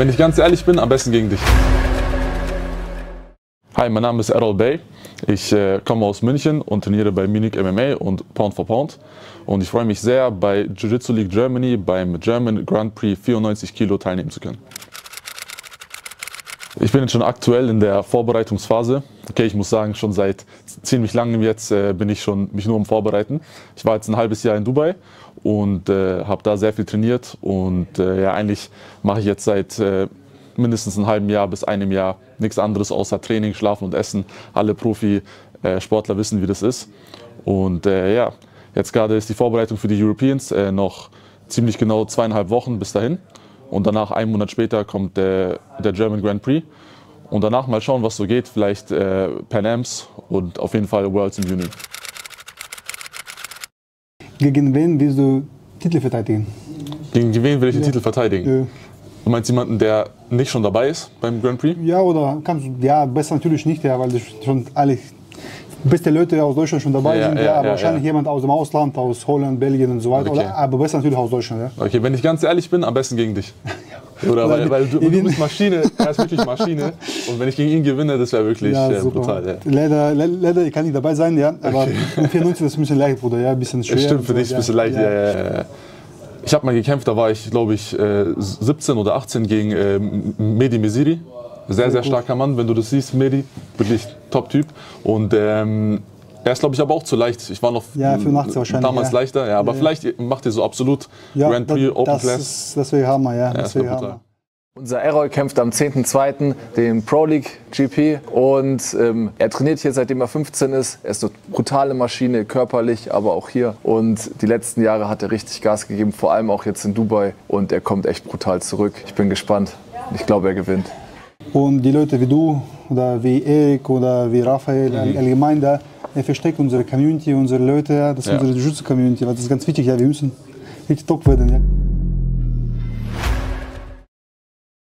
Wenn ich ganz ehrlich bin, am besten gegen dich. Hi, mein Name ist Errol Bay. Ich äh, komme aus München und trainiere bei Munich MMA und Pound for Pound. Und ich freue mich sehr, bei Jiu-Jitsu League Germany beim German Grand Prix 94 Kilo teilnehmen zu können. Ich bin jetzt schon aktuell in der Vorbereitungsphase. Okay, ich muss sagen, schon seit ziemlich langem jetzt äh, bin ich schon mich nur am Vorbereiten. Ich war jetzt ein halbes Jahr in Dubai und äh, habe da sehr viel trainiert und äh, ja, eigentlich mache ich jetzt seit äh, mindestens einem halben Jahr bis einem Jahr nichts anderes außer Training, Schlafen und Essen. Alle Profi-Sportler wissen, wie das ist. Und äh, ja, jetzt gerade ist die Vorbereitung für die Europeans äh, noch ziemlich genau zweieinhalb Wochen bis dahin. Und danach, einen Monat später, kommt der, der German Grand Prix. Und danach mal schauen, was so geht. Vielleicht äh, Pan Ams und auf jeden Fall Worlds in Juni. Gegen wen willst du Titel verteidigen? Gegen wen will ich den Titel verteidigen? Äh, Du meinst jemanden, der nicht schon dabei ist beim Grand Prix? Ja, oder kannst du, ja, besser natürlich nicht, ja, weil das schon alle beste Leute aus Deutschland schon dabei Ja, sind, ja, ja, aber wahrscheinlich jemand aus dem Ausland, aus Holland, Belgien und so weiter, Okay. oder, aber besser natürlich aus Deutschland, ja. Okay, wenn ich ganz ehrlich bin, am besten gegen dich. Oder weil, weil du, du bist Maschine, er ist wirklich Maschine. Und wenn ich gegen ihn gewinne, das wäre wirklich Ja, äh, brutal. Ja. Leider, le- leider ich kann nicht dabei sein, ja, aber um 94 ist ein bisschen leicht, Bruder, ja, ein bisschen schwer. Stimmt, für so, dich ist ein bisschen leicht. Ja. Ja. Ich habe mal gekämpft, da war ich, glaube ich, äh, 17 oder 18 gegen äh, Mehdi Mesiri. Sehr, sehr starker Mann, wenn du das siehst, Mehdi. Wirklich Top-Typ. Und ähm, er ist, glaube ich, aber auch zu leicht. Ich war noch Ja, 85 wahrscheinlich, damals ja. leichter. Ja, aber Ja, ja. vielleicht macht ihr so absolut Ja, Grand Prix, das, Open das, Class. ist- das wäre Hammer, ja, das das wär wäre brutal. Hammer. Unser Errol kämpft am 10.2. den Pro League GP und ähm, er trainiert hier seitdem er 15 ist. Er ist eine brutale Maschine, körperlich, aber auch hier. Und die letzten Jahre hat er richtig Gas gegeben, vor allem auch jetzt in Dubai. Und er kommt echt brutal zurück. Ich bin gespannt. Ich glaube, er gewinnt. Und die Leute wie du oder wie Erik oder wie Raphael all- allgemein da, er versteckt unsere Community, unsere Leute, das ist Ja. unsere Jiu-Jitsu-Community, weil das ist ganz wichtig, ja, wir müssen richtig top werden. Ja.